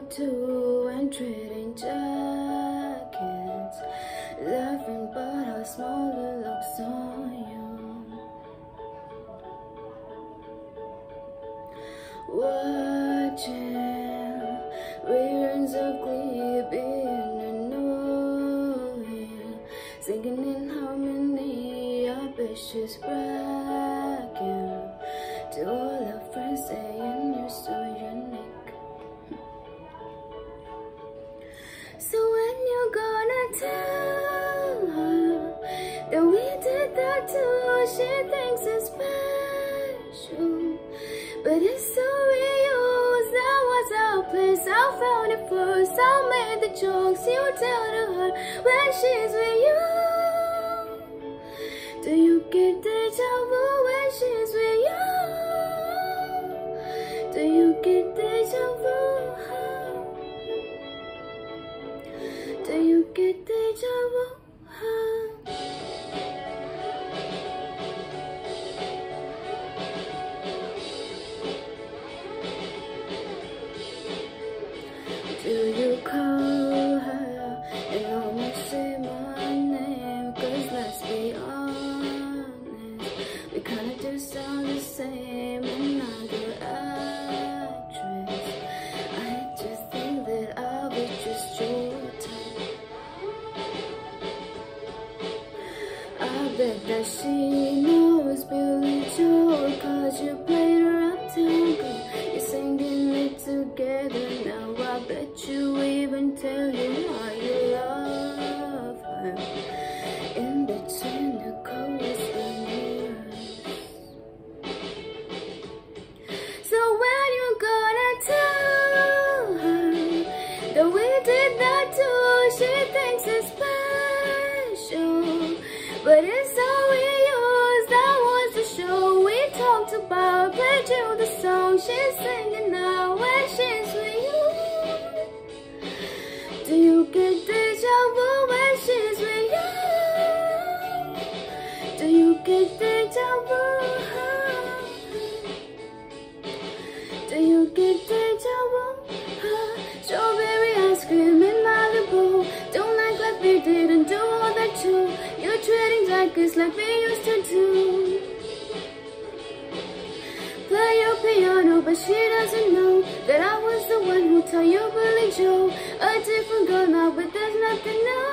For two and trading jackets, laughing about how small it looks on you. Watching reruns of Glee being annoying, singing in harmony. I bet she's bragging to all her friends saying you're so She thinks it's special, but it's so reused. That was our place. I found it first. I made the jokes you tell to her when she's with you. Do you get deja vu when she's with you? Do you get deja vu? Do you get deja vu? Do you call her and almost say my name? Cause let's be honest, we kinda do sound the same. Another actress. I just think that I was just your type. I bet that she knows Billy Joel Cause you did that too She thinks it's special but it's all we used, that was the show we talked about. Played you the song she's singing now when she's with you. Do you get deja vu when she's with you? Do you get deja vu? Jackets like we used to do. Play your piano, but she doesn't know that I was the one who taught you Billy Joel. A different girl now, but there's nothing new.